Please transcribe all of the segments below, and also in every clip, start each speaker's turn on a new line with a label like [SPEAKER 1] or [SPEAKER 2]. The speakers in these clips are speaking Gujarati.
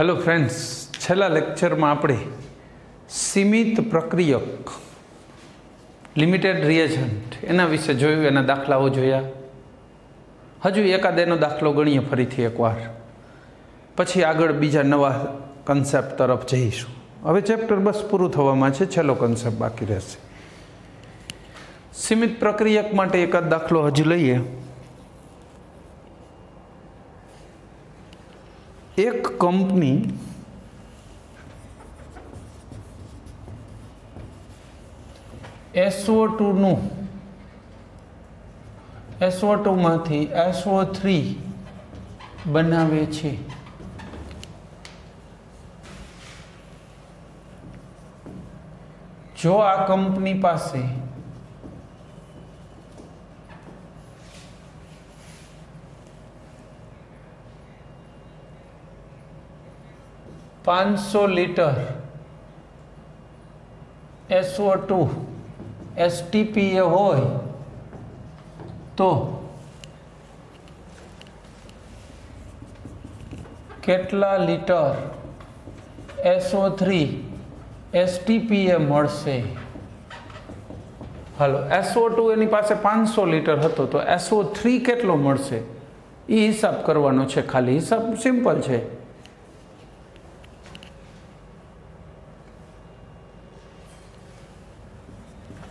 [SPEAKER 1] હેલો ફ્રેન્ડ્સ છેલ્લા લેક્ચરમાં આપણે સીમિત પ્રક્રિયક લિમિટેડ રિએજન્ટ એના વિશે જોયું, એના દાખલાઓ જોયા. હજુ એકાદ એનો દાખલો ગણીએ ફરીથી એકવાર. પછી આગળ બીજા નવા કન્સેપ્ટ તરફ જઈશું. હવે ચેપ્ટર બસ પૂરું થવામાં છે, છેલ્લો કન્સેપ્ટ બાકી રહેશે. સીમિત પ્રક્રિયક માટે એકાદ દાખલો હજુ લઈએ. એક કંપની એસઓ ટુનું એસઓ ટુમાંથી એસઓ થ્રી બનાવે છે. જો આ કંપની પાસે પાંચસો લીટર એસઓ ટુ એસટીપીએ હોય તો કેટલા લીટર એસઓ થ્રી એસટીપીએ મળશે? હાલો, એસઓ ટુ એની પાસે પાંચસો લીટર હતો તો એસઓ થ્રી કેટલો મળશે? એ હિસાબ કરવાનો છે ખાલી. હિસાબ સિમ્પલ છે.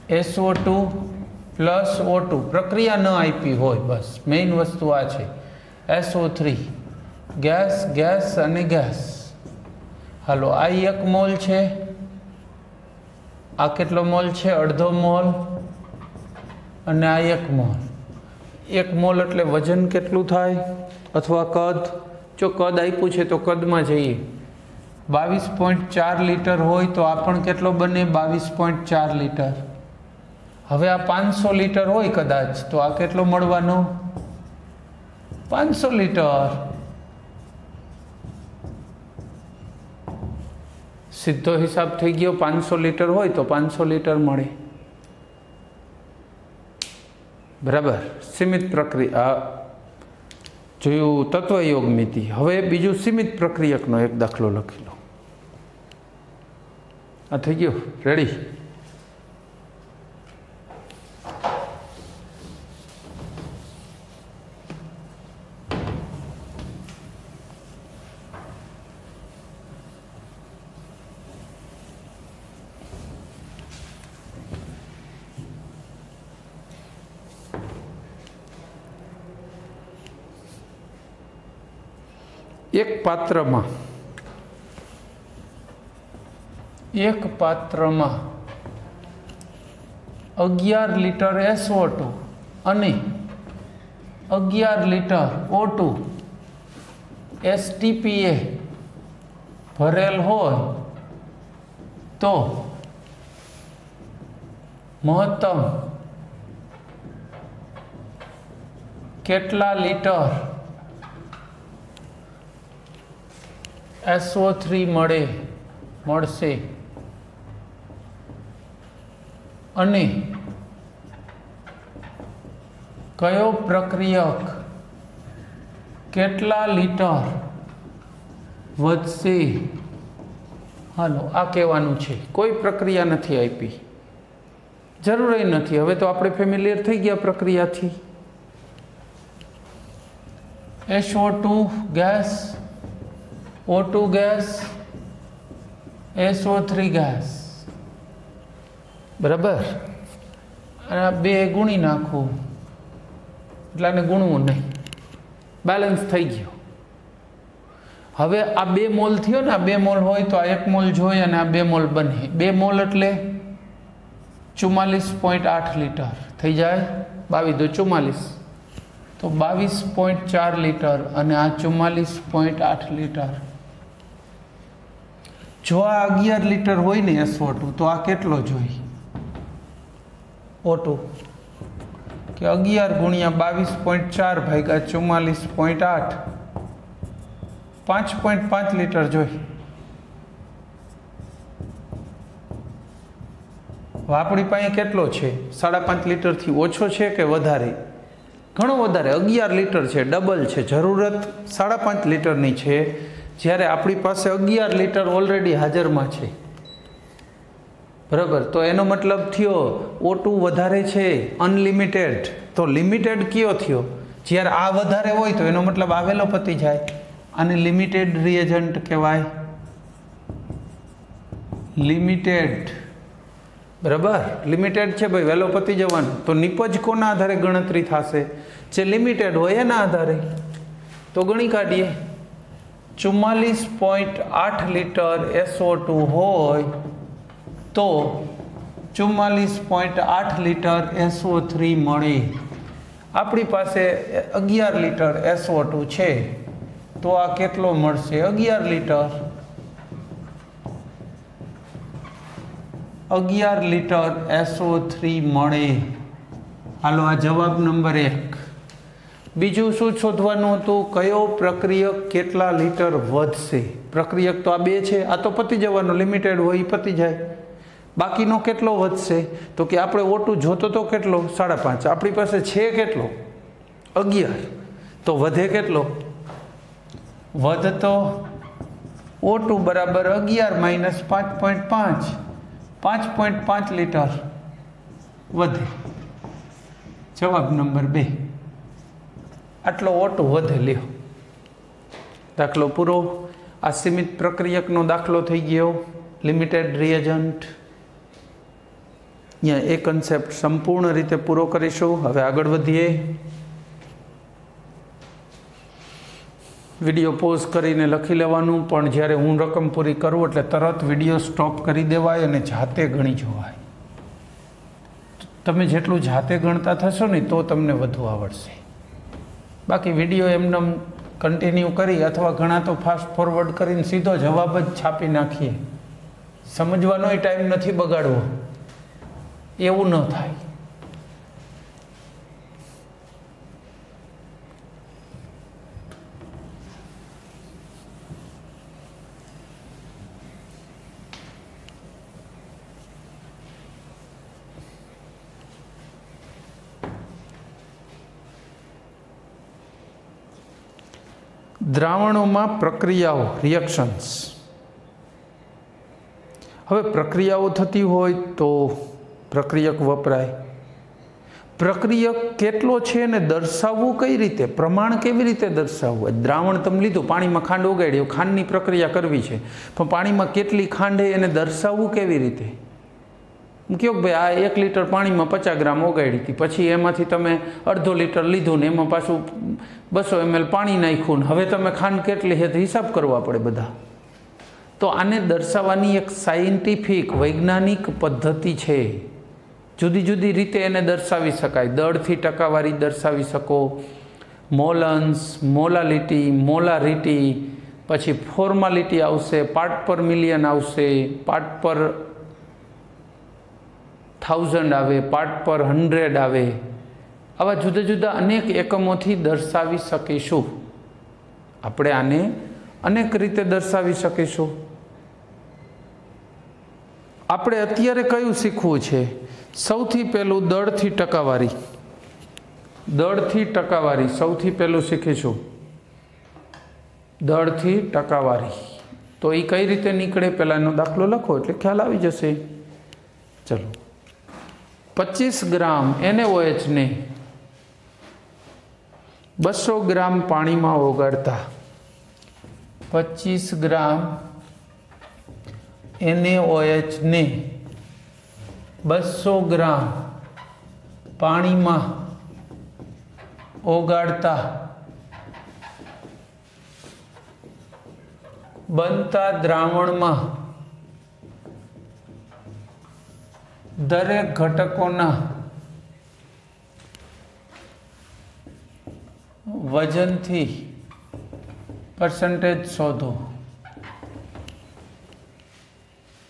[SPEAKER 1] SO two plus O two પ્રક્રિયા ન આપી હોય બસ. મેઇન વસ્તુ આ છે. એસઓ થ્રી ગેસ ગેસ અને ગેસ હાલો, આ એક મોલ છે. આ કેટલો મોલ છે? અડધો મોલ અને આ એક મોલ. એક મોલ એટલે વજન કેટલું થાય? અથવા કદ? જો કદ આપ્યું છે તો કદમાં જઈએ. બાવીસ પોઈન્ટ ચાર લીટર હોય તો આ પણ કેટલો બને? બાવીસ પોઈન્ટ ચાર લીટર. હવે આ પાંચસો લીટર હોય કદાચ, તો આ કેટલો મળવાનો? પાંચસો લીટર. સીધો હિસાબ થઈ ગયો, પાંચસો લીટર હોય તો પાંચસો લીટર મળે. બરાબર, સીમિત પ્રક્રિયા જોયું તત્વયોગ મિતિ. હવે બીજું સીમિત પ્રક્રિયકનો એક દાખલો લખી લો. આ થઈ ગયો રેડી પાત્રમાં. એક પાત્રમાં અગિયાર લીટર એસઓ ટુ અને અગિયાર લીટર ઓ ટુ એસટીપીએ ભરેલ હોય તો મહત્તમ કેટલા લીટર એસઓ થ્રી મળે, મળશે. અને કયો પ્રક્રિયક કેટલા લીટર વધશે? હાલો, આ કહેવાનું છે. કોઈ પ્રક્રિયા નથી આપી. જરૂર નથી. હવે તો આપણે ફેમિલિયર થઈ ગયા પ્રક્રિયાથી. SO two gas O two gas SO three gas બરાબર? અને આ બે ગુણી નાખવું એટલે આને ગુણવું નહીં. બેલેન્સ થઈ ગયો. હવે આ બે મોલ થયો ને, આ બે મોલ હોય તો આ એક મોલ જોઈએ અને આ બે મોલ બને. બે મોલ એટલે ચુમ્માલીસ પોઈન્ટ આઠ લીટર. થઈ જાય? બાવીસ દો, ચુમ્માલીસ. તો બાવીસ પોઈન્ટ ચાર લીટર અને આ ચુમ્માલીસ પોઈન્ટ આઠ લીટર. જો આ અગિયાર લીટર હોય ને એસઓ ટુ તો આ કેટલો જોઈ ઓટુ કે અગિયાર ગુણ્યા બાવીસ પોઈન્ટ ચાર ભાગ્યા ચુમ્માલીસ પોઈન્ટ આઠ. પાંચ પોઈન્ટ પાંચ લીટર જોઈ આપણી પાસે કેટલો છે? સાડા પાંચ લીટરથી ઓછો છે કે વધારે? ઘણો વધારે. અગિયાર લીટર છે, ડબલ છે. જરૂરત સાડા પાંચ લીટરની છે. જ્યારે આપણી પાસે અગિયાર લીટર ઓલરેડી હાજરમાં છે. બરાબર? તો એનો મતલબ થયો ઓટું વધારે છે અનલિમિટેડ તો લિમિટેડ કયો થયો? જ્યારે આ વધારે હોય તો એનો મતલબ આવેલો પતી જાય. અને લિમિટેડ રિએજન્ટ કહેવાય. લિમિટેડ બરાબર? લિમિટેડ છે ભાઈ, વહેલો પતી જવાનું. તો નિપજ કોના આધારે ગણતરી થશે? જે લિમિટેડ હોય એના આધારે. તો ગણી કાઢીએ. ચુમ્માલીસ પોઈન્ટ આઠ લીટર એસઓ ટુ હોય તો ચુમ્માલીસ પોઈન્ટ આઠ લીટર એસઓ થ્રી મળે. આપણી પાસે અગિયાર લીટર એસઓ ટુ છે. તો આ કેટલો મળશે? અગિયાર લીટર. અગિયાર લીટર એસઓ થ્રી મળે. હાલો, આ જવાબ નંબર એક. બીજું શું શોધવાનું હતું? કયો પ્રક્રિયક કેટલા લીટર વધશે? પ્રક્રિયક તો આ બે છે, આ તો પતી જવાનું, લિમિટેડ હોય એ પતી જાય. બાકીનો કેટલો વધશે? તો કે આપણે ઓટું જોતો તો કેટલો? સાડા પાંચ. આપણી પાસે છે કેટલો? અગિયાર. તો વધે કેટલો? વધતો ઓટું બરાબર અગિયાર માઇનસ પાંચ પોઈન્ટ પાંચ. પાંચ પોઈન્ટ પાંચ લીટર વધે. જવાબ નંબર બે. આટલો ઓટો વધે, લ્યો. દાખલો પૂરો. આ સીમિત પ્રક્રિયકનો દાખલો થઈ ગયો. લિમિટેડ રિએજન્ટ અહીંયા એ કન્સેપ્ટ સંપૂર્ણ રીતે પૂરો કરીશું. હવે આગળ વધીએ. વીડિયો પોઝ કરીને લખી લેવાનું, પણ જ્યારે હું રકમ પૂરી કરું એટલે તરત વીડિયો સ્ટોપ કરી દેવાય અને જાતે ગણી જોવાય. તમે જેટલું જાતે ગણતા થશો ને તો તમને વધુ આવડશે. બાકી વીડિયો એમને કન્ટિન્યુ કરી અથવા ઘણા તો ફાસ્ટ ફોરવર્ડ કરીને સીધો જવાબ જ છાપી નાખીએ. સમજવાનોય ટાઈમ નથી બગાડવો. એવું ન થાય. દ્રાવણોમાં પ્રક્રિયાઓ રિએક્શન્સ હવે પ્રક્રિયાઓ થતી હોય તો પ્રક્રિયક વપરાય. પ્રક્રિયક કેટલો છે ને દર્શાવવું કઈ રીતે? પ્રમાણ કેવી રીતે દર્શાવવું? દ્રાવણ તમે લીધું, પાણીમાં ખાંડ ઓગાડ્યું ખાંડની પ્રક્રિયા કરવી છે. પણ પાણીમાં કેટલી ખાંડ એને દર્શાવવું કેવી રીતે? કહો ભાઈ આ એક લીટર પાણીમાં પચાસ ગ્રામ ઓગાળી હતી પછી એમાંથી તમે અડધો લીટર લીધું ને એમાં પાછું બસો એમએલ પાણી નાખ્યું ને. હવે તમે ખાંડ કેટલી છે હિસાબ કરવા પડે બધા. તો આને દર્શાવવાની એક સાયન્ટિફિક વૈજ્ઞાનિક પદ્ધતિ છે. જુદી જુદી રીતે એને દર્શાવી શકાય. દળથી ટકાવારી દર્શાવી શકો. મોલન્સ, મોલાલિટી, મોલારિટી, પછી ફોર્માલિટી આવશે, પાર્ટ પર મિલિયન આવશે, પાર્ટ પર થાઉઝન્ડ આવે પાર્ટ પર હંડ્રેડ આવે. આવા જુદા જુદા અનેક એકમોથી દર્શાવી શકીશું. આપણે આને અનેક રીતે દર્શાવી શકીશું. આપણે અત્યારે કયું શીખવું છે? સૌથી પહેલું દળથી ટકાવારી. દળથી ટકાવારી, સૌથી પહેલું શીખીશું. દળથી ટકાવારી. તો એ કઈ રીતે નીકળે? પહેલાં એનો દાખલો લખો, એટલે ખ્યાલ આવી જશે. ચલો. પચીસ ગ્રામ એનએઓએચને બસો ગ્રામ પાણીમાં ઓગાળતા. પચીસ ગ્રામ એનએઓએચને બસો ગ્રામ પાણીમાં ઓગાળતા. બનતા દ્રાવણમાં દરેક ઘટકોના વજનથી પર્સન્ટેજ શોધો.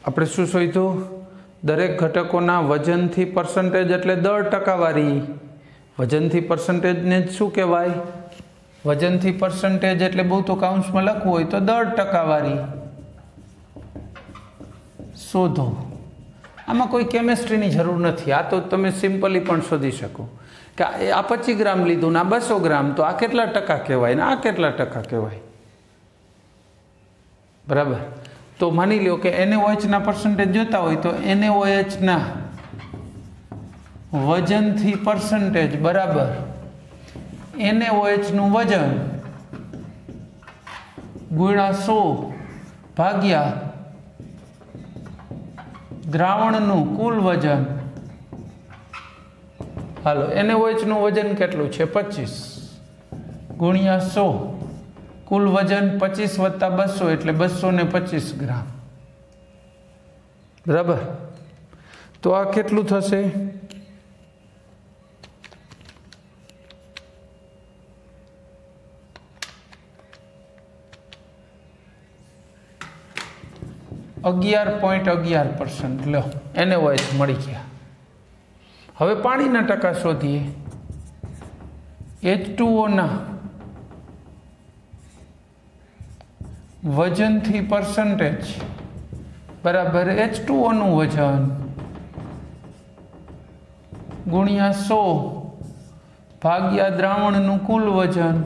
[SPEAKER 1] આપણે શું શોધ્યું? દરેક ઘટકોના વજનથી પર્સન્ટેજ એટલે દર ટકાવારી. વજનથી પર્સન્ટેજને જ શું કહેવાય? વજનથી પર્સન્ટેજ એટલે બહુ તો કાઉન્સમાં લખવું હોય તો દર ટકાવારી. શોધો. આમાં કોઈ કેમેસ્ટ્રીની જરૂર નથી. આ તો તમે સિમ્પલી પણ શોધી શકો. કે આ પચીસ ગ્રામ લીધું ને આ બસો ગ્રામ, તો આ કેટલા ટકા કહેવાય ને આ કેટલા ટકા કહેવાય? બરાબર? તો માની લો કે એનએઓએચના પર્સન્ટેજ જોતા હોય તો એનએઓએચના વજનથી પર્સન્ટેજ બરાબર. એનએઓએચનું વજન ગુણ્યા સો ભાગ્યા દ્રાવણનું કુલ વજન. હાલો એનએઓએચનું વજન કેટલું છે? પચીસ. ગુણ્યા સો. કુલ વજન પચીસ વત્તા બસો, એટલે બસો ને પચીસ ગ્રામ. બરાબર? તો આ કેટલું થશે? અગિયાર પોઈન્ટ અગિયાર પર્સન્ટ લો એને વોઇસ મળી ગયા. હવે પાણીના ટકા શોધીએ. એચ ટુઓના વજનથી પર્સન્ટેજ બરાબર એચ ટુઓનું વજન ગુણ્યા સો ભાગ્યા દ્રાવણનું કુલ વજન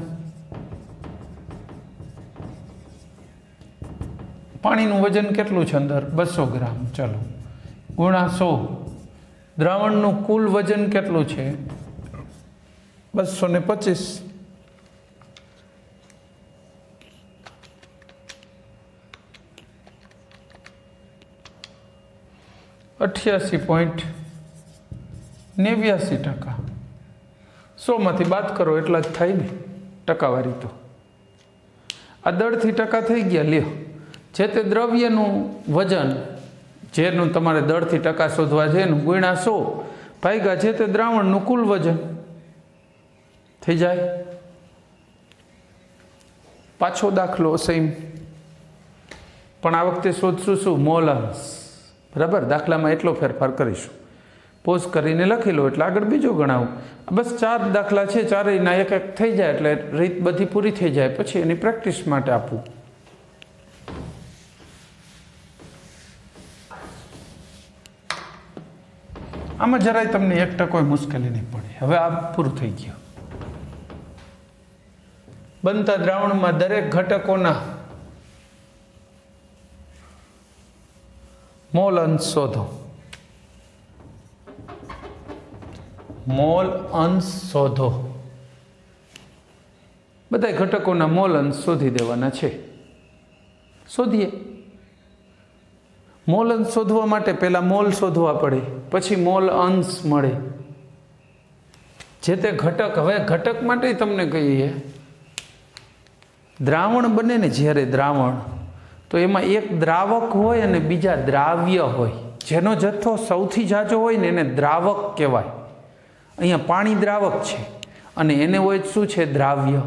[SPEAKER 1] પાણીનું વજન કેટલું છે અંદર? બસો ગ્રામ. ચલો. ગુણા સો. દ્રાવણનું કુલ વજન કેટલું છે? બસો ને પચીસ. અઠ્યાસી પોઈન્ટ નેવ્યાસી ટકા. સોમાંથી બાદ કરો, એટલા જ થાય ને ટકાવારી તો. આ દળથી ટકા થઈ ગયા, લ્યો. જે તે દ્રવ્યનું વજન જેનું તમારે દળથી ટકા શોધવા છે, એનું ગુણ્યા સો. ભાગ્યા જે તે દ્રાવણનું કુલ વજન. થઈ જાય. પાછો દાખલો સેમ પણ આ વખતે શોધશું શું? મોલ અંશ બરાબર? દાખલામાં એટલો ફેરફાર કરીશું. પોઝ કરીને લખી લો, એટલે આગળ બીજો ગણાવું. બસ ચાર દાખલા છે, ચારેયના એક એક થઈ જાય, એટલે રીત બધી પૂરી થઈ જાય. પછી એની પ્રેક્ટિસ માટે આપવું આમાં જરાય તમને એક ટકોય મુશ્કેલી નહીં પડે. હવે આ પૂરું થઈ ગયું. બનતા દ્રાવણમાં દરેક ઘટકોના મોલ અંશ શોધો. મોલ અંશ શોધો. બધા ઘટકોના મોલ અંશ શોધી દેવાના છે. શોધીએ. મોલ અંશ શોધવા માટે પહેલાં મોલ શોધવા પડે, પછી મોલ અંશ મળે. જે તે ઘટક, હવે ઘટક માટે તમને કહીએ. દ્રાવણ બને ને જ્યારે દ્રાવણ, તો એમાં એક દ્રાવક હોય અને બીજા દ્રાવ્ય હોય. જેનો જથ્થો સૌથી જાજો હોય ને એને દ્રાવક કહેવાય. અહીંયા પાણી દ્રાવક છે અને એને હોય શું છે? દ્રાવ્ય.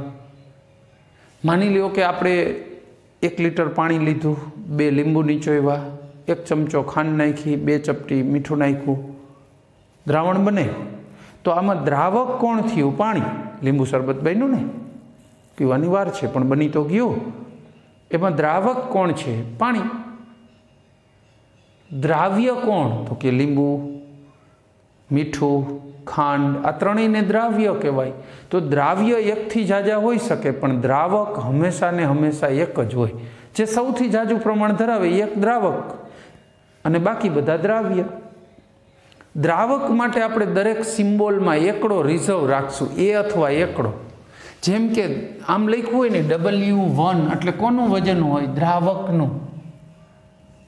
[SPEAKER 1] માની લ્યો કે આપણે એક લીટર પાણી લીધું, બે લીંબુ નીચોવ્યા એક ચમચો ખાંડ નાખી, બે ચપટી મીઠું નાખ્યું. દ્રાવણ બને. તો આમાં દ્રાવક કોણ થયું? પાણી. લીંબુ શરબત બન્યું ને? પીવાની વાર છે, પણ બની તો ગયું. એમાં દ્રાવક કોણ છે? પાણી. દ્રાવ્ય કોણ? તો કે લીંબુ, મીઠું, ખાંડ, આ ત્રણેયને દ્રાવ્ય કહેવાય. તો દ્રાવ્ય એકથી જાજા હોઈ શકે, પણ દ્રાવક હંમેશા ને હંમેશા એક જ હોય. જે સૌથી જાજુ પ્રમાણ ધરાવે એક દ્રાવક. અને બાકી બધા દ્રાવ્ય. દ્રાવક માટે આપણે દરેક સિમ્બોલમાં એકડો રિઝર્વ રાખશું, એ અથવા એકડો. જેમ કે આમ લખ્યું હોય ને ડબલ્યુ વન એટલે કોનું વજન હોય? દ્રાવકનું.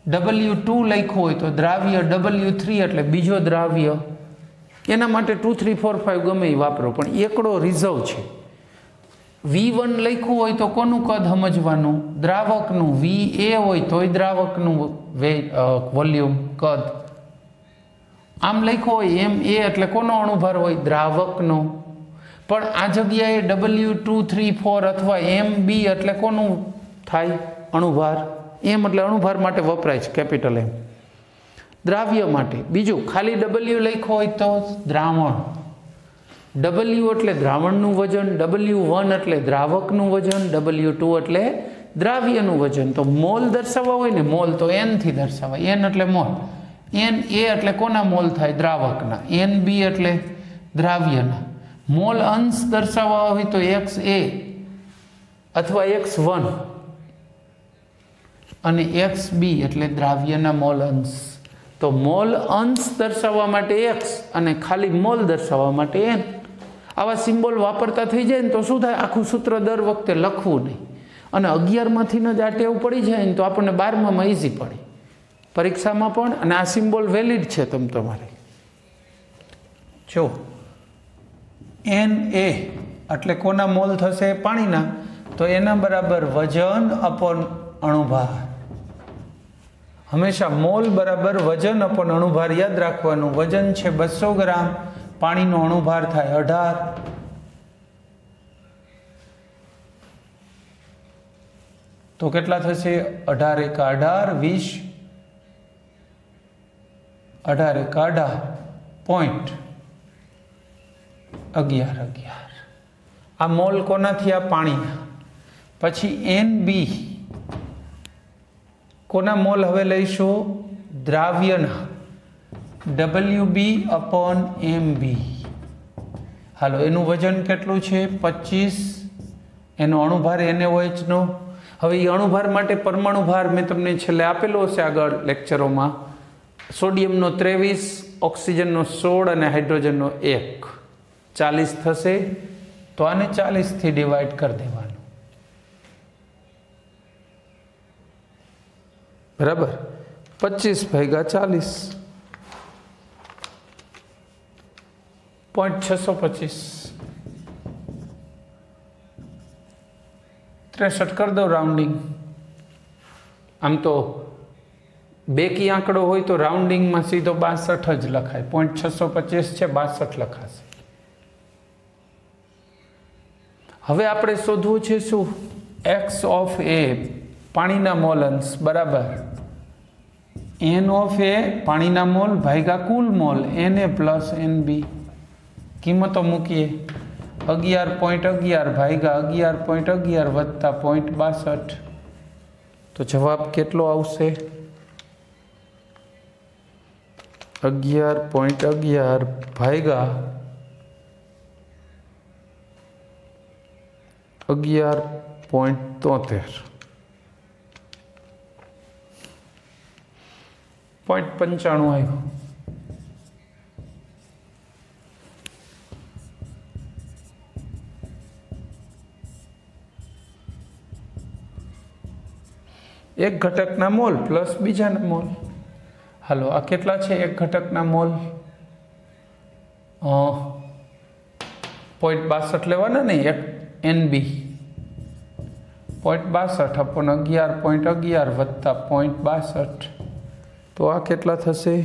[SPEAKER 1] ડબલ્યુ ટુ લખ્યું હોય તો દ્રાવ્ય ડબલ્યુ થ્રી એટલે બીજો દ્રાવ્ય. એના માટે ટુ થ્રી ફોર ફાઇવ ગમે એ વાપરો, પણ એકડો રિઝર્વ છે. વી વન લખ્યું હોય તો કોનું કદ સમજવાનું? દ્રાવકનું. વી એ હોય તોય દ્રાવકનું વે વોલ્યુમ કદ. આમ લખ્યું હોય એમ એ એટલે કોનો અણુભાર હોય? દ્રાવકનો. પણ આ જગ્યાએ ડબલ્યુ ટુ થ્રી ફોર અથવા એમ બી એટલે કોનું થાય? અણુભાર. એમ એટલે અણુભાર માટે વપરાય છે, કેપિટલ એમ. દ્રાવ્ય માટે. બીજું, ખાલી ડબલ્યુ લખ્યો હોય તો દ્રાવણ. ડબલ્યુ એટલે દ્રાવણનું વજન ડબલ્યુ વન એટલે દ્રાવકનું વજન ડબલ્યુ ટુ એટલે દ્રાવ્યનું વજન. તો મોલ દર્શાવવા હોય ને, મોલ તો એનથી દર્શાવાય. એન એટલે મોલ. એન એ એટલે કોના મોલ થાય? દ્રાવકના. એન બી એટલે દ્રાવ્યના. મોલ અંશ દર્શાવવા હોય તો એક્સ એ અથવા એક્સ વન અને એક્સ બી એટલે દ્રાવ્યના મોલ અંશ. તો મોલ અંશ દર્શાવવા માટે એક્સ અને ખાલી મોલ દર્શાવવા માટે એન આવા સિમ્બોલ વાપરતા થઈ જાય ને તો શું થાય? આખું સૂત્ર દર વખતે લખવું નહીં. અને અગિયારમાંથી જ આ ટેવ પડી જાય ને તો આપણને બારમામાં ઇઝી પડે. પરીક્ષામાં પણ અને આ સિમ્બોલ વેલિડ છે તમ તમારે. જો એન એ એટલે કોના મોલ થશે? પાણીના. તો એના બરાબર વજન અપોન અણુભાર. હંમેશા મોલ બરાબર વજન અપોન અણુભાર યાદ રાખવાનું. વજન છે બસો ગ્રામ. પાણીનો અણુભાર થાય અઢાર. તો કેટલા થશે? અઢાર એક અઢાર, વીસ. અઢાર એક અઢાર, પોઈન્ટ. અગિયાર અગિયાર. આ મોલ કોનાથી? આ પાણીના. પછી એન બી. કોના મોલ હવે લઈશું? દ્રાવ્યના. ડબલ્યુ બી અપોન એમ બી હાલો, એનું વજન કેટલું છે? પચીસ. એનો અણુભાર એને ઓએચનો હવે એ અણુભાર માટે પરમાણુ ભાર મેં તમને છેલ્લે આપેલો હશે આગળ લેક્ચરોમાં. સોડિયમનો ત્રેવીસ, ઓક્સિજનનો સોળ અને હાઇડ્રોજનનો એક. ચાલીસ થશે. તો આને ચાલીસથી ડિવાઈડ કરી દેવાનું. બરાબર? પચીસ ભેગા ચાલીસ. પોઈન્ટ છસો પચીસ. ત્રેસઠ કરી દો રાઉન્ડિંગ આમ તો બેકી આંકડો હોય તો રાઉન્ડિંગમાં સીધો બાસઠ જ લખાય. પોઈન્ટ છસો પચીસ છે, બાસઠ લખાશે. હવે આપણે શોધવું છે શું? એક્સ ઓફ એ પાણીના મોલ અંશ બરાબર. એન ઓફ એ પાણીના મોલ ભાગ્યા કુલ mole N A plus N B કિંમતો મૂકીએ. અગિયાર પોઈન્ટ અગિયાર ભાગ્યા અગિયાર પોઈન્ટ અગિયાર વત્તા પોઈન્ટ બાસઠ. તો જવાબ કેટલો આવશે? અગિયાર પોઈન્ટ અગિયાર ભાગ્યા અગિયાર પોઈન્ટ તોતેર. પોઈન્ટ પંચાણું આવ્યું. એક ઘટકના મોલ પ્લસ બીજાના મોલ. હાલો, આ કેટલા છે એક ઘટકના મોલ? પોઈન્ટ બાસઠ લેવાના ને એક એન બી પોઈન્ટ બાસઠ અપોન અગિયાર પોઈન્ટ અગિયાર વત્તા પોઈન્ટ બાસઠ. તો આ કેટલા થશે?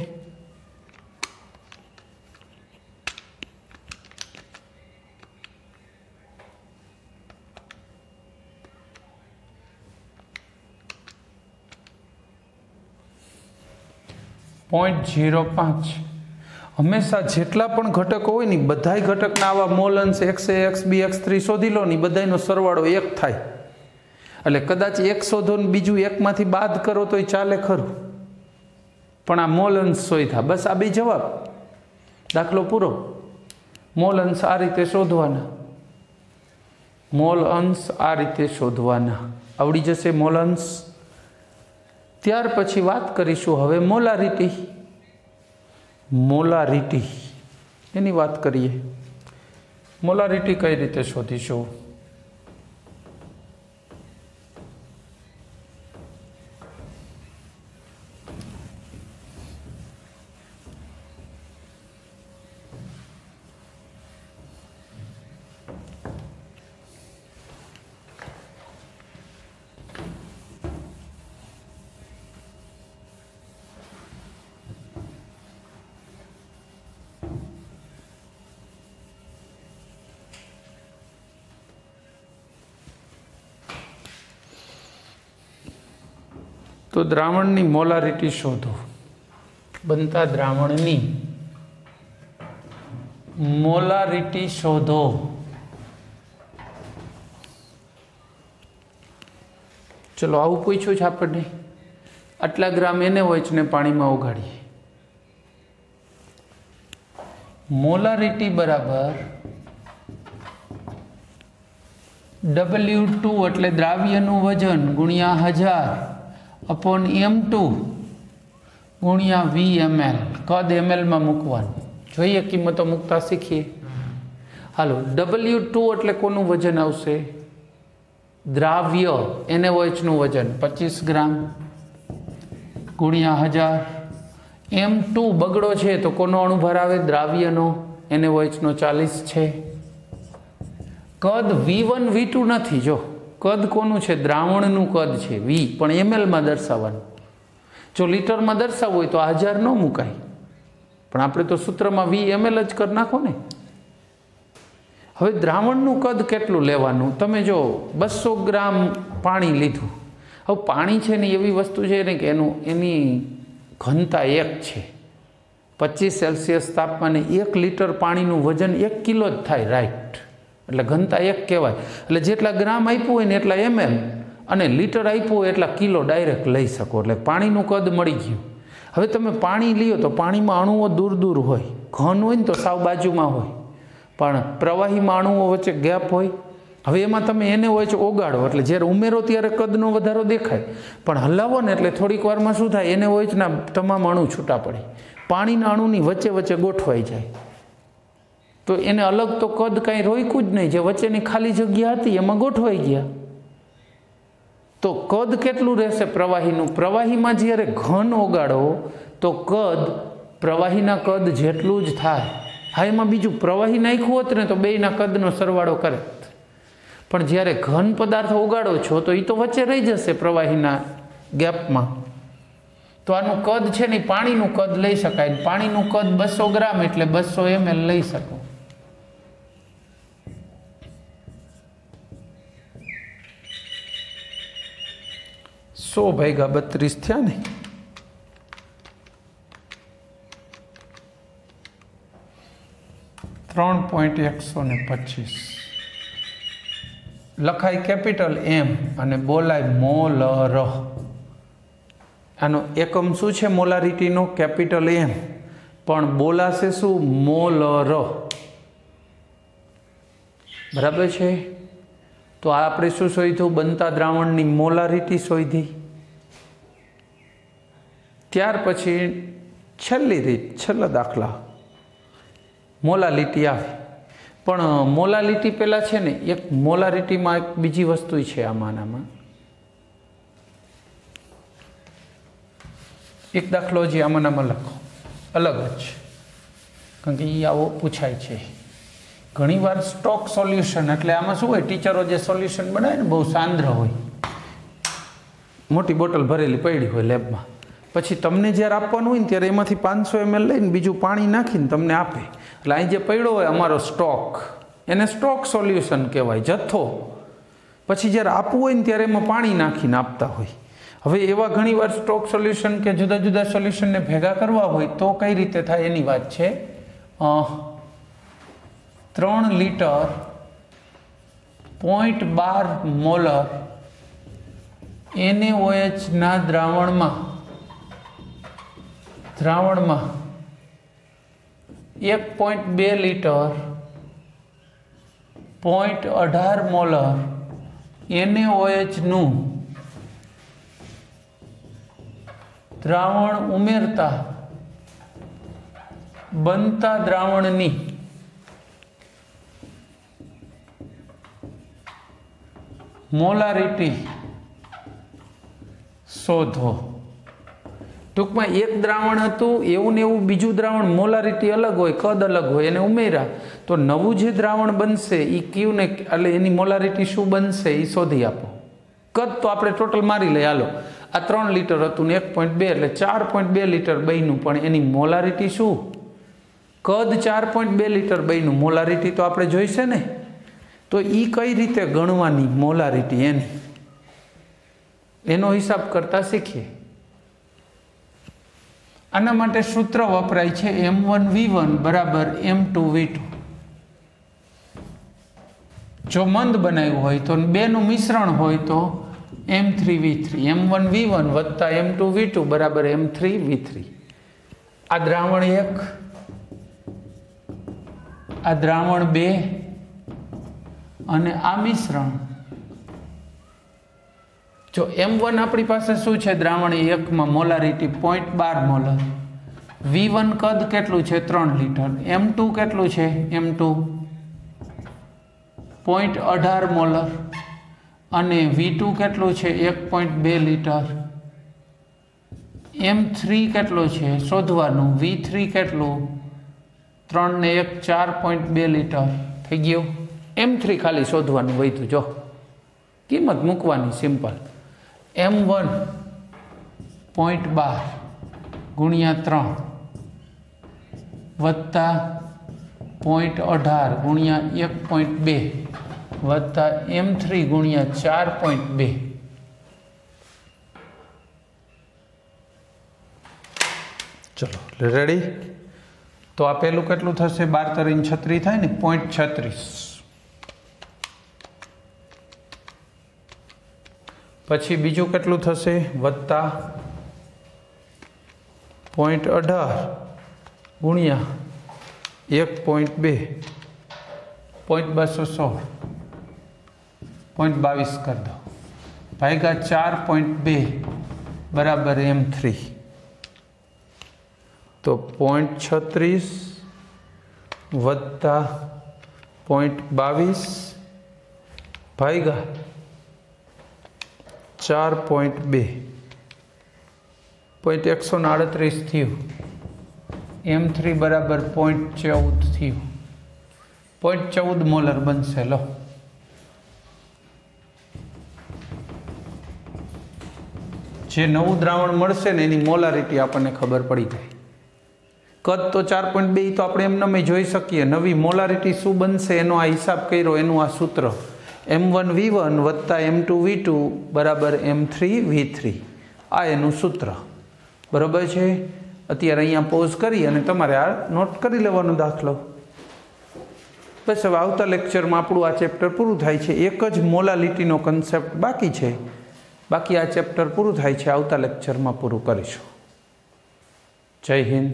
[SPEAKER 1] પોઈન્ટ ઝીરો પાંચ હંમેશા જેટલા પણ ઘટકો હોય ને બધાય ઘટકના આવા મોલ અંશ X A X B X three શોધી લો ને બધાનો સરવાળો એક થાય. એટલે કદાચ એક શોધો ને બીજું એકમાંથી બાદ કરો તો એ ચાલે ખરું. પણ આ મોલ અંશ સોય થાય બસ આ બે જવાબ. દાખલો પૂરો. મોલ અંશ આ રીતે શોધવાના. મોલ અંશ આ રીતે શોધવાના. આવડી જશે મોલ અંશ ત્યાર પછી વાત કરીશું હવે મોલારિટી. મોલારિટી. એની વાત કરીએ. મોલારિટી કઈ રીતે શોધીશું? તો દ્રાવણની મોલારિટી શોધો. બનતા દ્રાવણની મોલારિટી શોધો. ચલો, આવું પૂછ્યું છે આપણને. આટલા ગ્રામ એને હોય છે ને પાણીમાં ઉગાડીએ મોલારિટી બરાબર ડબલ્યુ ટુ એટલે દ્રાવ્યનું વજન ગુણ્યા હજાર. અપોન એમ ટુ ગુણ્યા વી એમએલ કદ એમએલમાં મૂકવાનું. જોઈએ કિંમતો મૂકતા શીખીએ. હાલો, ડબલ્યુ ટુ એટલે કોનું વજન આવશે? દ્રાવ્ય એનએઓએચનું વજન, પચીસ ગ્રામ. ગુણ્યા હજાર. એમ ટુ બગડો છે તો કોનો અણુભાર આવે દ્રાવ્યનો. એનએઓએચનો ચાલીસ છે. કદ વી વન, વી ટુ નથી, જો. કદ કોનું છે? દ્રાવણનું કદ છે, વી. પણ એમએલમાં દર્શાવવાનું. જો લીટરમાં દર્શાવવું હોય તો હજાર ન મુકાય. પણ આપણે તો સૂત્રમાં વી એમએલ જ કરી નાખો ને. હવે દ્રાવણનું કદ કેટલું લેવાનું? તમે જો બસો ગ્રામ પાણી લીધું. હવે પાણી છે ને એવી વસ્તુ છે ને કે એનું, એની ઘનતા એક છે. પચીસ સેલ્સિયસ તાપમાને એક લીટર પાણીનું વજન એક કિલો જ થાય, રાઈટ. એટલે ઘનતા એક કહેવાય. એટલે જેટલા ગ્રામ આપ્યું હોય ને એટલા એમએલ અને લીટર આપ્યું હોય એટલા કિલો ડાયરેક્ટ લઈ શકો. એટલે પાણીનું કદ મળી ગયું. હવે તમે પાણી લ્યો તો પાણીમાં અણુઓ દૂર દૂર હોય. ઘન હોય ને તો સાવ બાજુમાં હોય. પણ પ્રવાહીમાં અણુઓ વચ્ચે ગેપ હોય. હવે એમાં તમે એને હોય છે ઓગાળો. એટલે જ્યારે ઉમેરો ત્યારે કદનો વધારો દેખાય. પણ હલાવો ને એટલે થોડીક વારમાં શું થાય? એને હોય છે ના તમામ અણુ છૂટા પડે. પાણીના અણુની વચ્ચે વચ્ચે ગોઠવાઈ જાય. તો એને અલગ તો કદ કાંઈ રોક્યું જ નહીં. જે વચ્ચેની ખાલી જગ્યા હતી, એમાં ગોઠવાઈ ગયા. તો કદ કેટલું રહેશે પ્રવાહીનું? પ્રવાહીમાં જ્યારે ઘન ઓગાળો, તો કદ પ્રવાહીના કદ જેટલું જ થાય. હા, એમાં બીજું પ્રવાહી નાખ્યું હોત ને તો બેયના કદનો સરવાળો કરે. પણ જ્યારે ઘન પદાર્થ ઓગાળો છો, તો એ તો વચ્ચે રહી જશે પ્રવાહીના ગેપમાં. તો આનું કદ છે ને પાણીનું કદ લઈ શકાય. પાણીનું કદ બસો ગ્રામ એટલે બસો એમએલ લઈ શકો. સો ભાગ્યા બત્રીસ થયા ને. ત્રણ પોઈન્ટ એકસો ને પચીસ. લખાય કેપિટલ એમ અને બોલાય મોલર. આનો એકમ શું છે મોલારિટીનો? કેપિટલ એમ. પણ બોલાશે શું? મોલર. બરાબર છે? તો આપણે શું શોધ્યું? બનતા દ્રાવણની મોલારિટી શોધી. ત્યાર પછી છેલ્લી રીત, છેલ્લા દાખલા. મોલાલિટી આવે. પણ મોલાલિટી પહેલાં છે ને, એક મોલારિટીમાં એક બીજી વસ્તુ છે આમાં આમાં એક દાખલો જે આમાંનામાં આમાં લખો. અલગ જ. કારણ કે એ આવો પૂછાય છે. ઘણીવાર સ્ટોક સોલ્યુશન એટલે આમાં શું હોય, ટીચરો જે સોલ્યુશન બનાવે ને, બહુ સાંદ્ર હોય. મોટી બોટલ ભરેલી પડી હોય લેબમાં પછી તમને જ્યારે આપવાનું હોય ને ત્યારે એમાંથી પાંચસો એમએલ લઈને બીજું પાણી નાખીને તમને આપે. એટલે અહીં જે પડ્યો હોય અમારો સ્ટોક, એને સ્ટોક સોલ્યુશન કહેવાય, જથ્થો. પછી જ્યારે આપવું હોય ને ત્યારે એમાં પાણી નાખીને આપતા હોય. હવે એવા ઘણીવાર સ્ટોક સોલ્યુશન કે જુદા જુદા સોલ્યુશનને ભેગા કરવા હોય તો કઈ રીતે થાય એની વાત છે? ત્રણ લીટર પોઈન્ટ બાર મોલર એનએઓએચના દ્રાવણમાં દ્રાવણમાં એક પોઈન્ટ બે લીટર પોઈન્ટ અઢાર મોલર એનએઓએચનું દ્રાવણ ઉમેરતા બનતા દ્રાવણની મોલારિટી શોધો. ટૂંકમાં એક દ્રાવણ હતું, એવું ને એવું બીજું દ્રાવણ, મોલારિટી અલગ હોય, કદ અલગ હોય, એને ઉમેર્યા. તો નવું જે દ્રાવણ બનશે એ કયું ને એટલે એની મોલારિટી શું બનશે એ શોધી આપો. કદ તો આપણે ટોટલ મારી લઈએ. હાલો, આ ત્રણ લીટર હતું ને એક પોઈન્ટ બે, એટલે ચાર પોઈન્ટ બે લીટર બન્યું, પણ એની મોલારિટી શું? કદ ચાર પોઈન્ટ બે લીટર બન્યું, મોલારિટી તો આપણે જોઈશે ને? તો એ કઈ રીતે ગણવાની મોલારિટી એની? એનો હિસાબ કરતા શીખીએ. આના માટે સૂત્ર વપરાય છે એમ વન વી વન બરાબર એમ ટુ વી ટુ જો મંદ બનાવ્યું હોય તો બેનું મિશ્રણ હોય તો M three V three M one V one વત્તા એમ ટુ વી ટુ બરાબર એમ થ્રી વી થ્રી આ દ્રાવણ એક, આ દ્રાવણ બે અને આ મિશ્રણ જો એમ વન આપણી પાસે શું છે દ્રાવણ? એકમાં મોલારિટી પોઈન્ટ બાર મોલર વી વન કદ કેટલું છે? ત્રણ લીટર. એમ ટુ કેટલું છે? એમ ટુ પોઈન્ટ અઢાર મોલર અને વી ટુ કેટલું છે? એક પોઈન્ટ બે લીટર. એમ થ્રી કેટલું છે? શોધવાનું. વી થ્રી કેટલું? ત્રણ ને એક, ચાર પોઈન્ટ બે લીટર. થઈ ગયું? એમ થ્રી ખાલી શોધવાનું વહીતું જો. કિંમત મૂકવાની સિમ્પલ એમ વન પોઈન્ટ બાર ગુણ્યા ત્રણ વત્તા પોઈન્ટ અઢાર ગુણ્યા એક પોઈન્ટ બે વત્તા એમ થ્રી ગુણ્યા ચાર પોઈન્ટ બે. ચલો રેડી તો આ પહેલું કેટલું થશે? બાર તરીને છત્રી થાય ને? પોઈન્ટ છત્રીસ. પછી બીજું કેટલું થશે? વત્તા પોઈન્ટ અઢાર ગુણ્યા એક પોઈન્ટ બે. પોઈન્ટ બસો સોળ. પોઈન્ટ બાવીસ કરી દો. ભાગ્યા ચાર પોઈન્ટ બે બરાબર એમ થ્રી. તો પોઈન્ટ છત્રીસ વત્તા પોઈન્ટ બાવીસ ભાગ્યા ચાર પોઈન્ટ બે. પોઈન્ટ એકસો ને આડત્રીસ થયું. એમ થ્રી બરાબર પોઈન્ટ ચૌદ થયું. પોઈન્ટ ચૌદ મોલર બનશે, લો. જે નવું દ્રાવણ મળશે ને એની મોલારિટી આપણને ખબર પડી જાય. કદ તો ચાર પોઈન્ટ બે તો આપણે એમને જોઈ શકીએ. નવી મોલારિટી શું બનશે એનો આ હિસાબ કર્યો, એનું આ સૂત્ર. એમ વન વી વન વત્તા એમ ટુ વી ટુ બરાબર એમ થ્રી વી થ્રી. આ એનું સૂત્ર. બરાબર છે? અત્યારે અહીંયા પોઝ કરી અને તમારે આ નોટ કરી લેવાનો દાખલો. બસ હવે આવતા લેક્ચરમાં આપણું આ ચેપ્ટર પૂરું થાય છે. એક જ મોલાલિટીનો કન્સેપ્ટ બાકી છે. બાકી આ ચેપ્ટર પૂરું થાય છે. આવતા લેક્ચરમાં પૂરું કરીશું. જય હિન્દ.